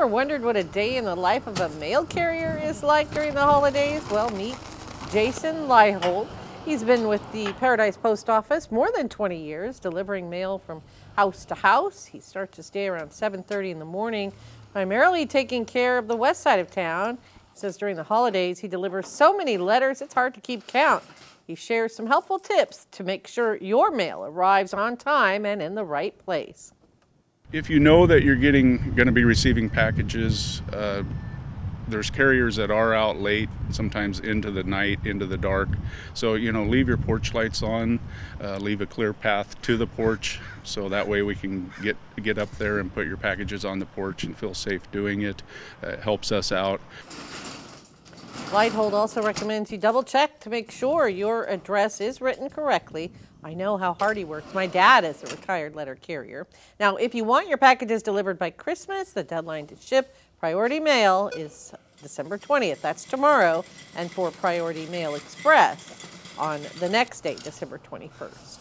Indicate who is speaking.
Speaker 1: ever wondered what a day in the life of a mail carrier is like during the holidays? Well, meet Jason Leidholdt. He's been with the Paradise Post Office more than 20 years, delivering mail from house to house. He starts his day around 7.30 in the morning, primarily taking care of the west side of town. He says during the holidays, he delivers so many letters, it's hard to keep count. He shares some helpful tips to make sure your mail arrives on time and in the right place.
Speaker 2: If you know that you're getting going to be receiving packages, uh, there's carriers that are out late, sometimes into the night, into the dark. So you know, leave your porch lights on, uh, leave a clear path to the porch, so that way we can get get up there and put your packages on the porch and feel safe doing it. Uh, it helps us out.
Speaker 1: Leidholdt also recommends you double check to make sure your address is written correctly I know how hard he works. My dad is a retired letter carrier. Now, if you want your packages delivered by Christmas, the deadline to ship Priority Mail is December 20th. That's tomorrow. And for Priority Mail Express on the next date, December 21st.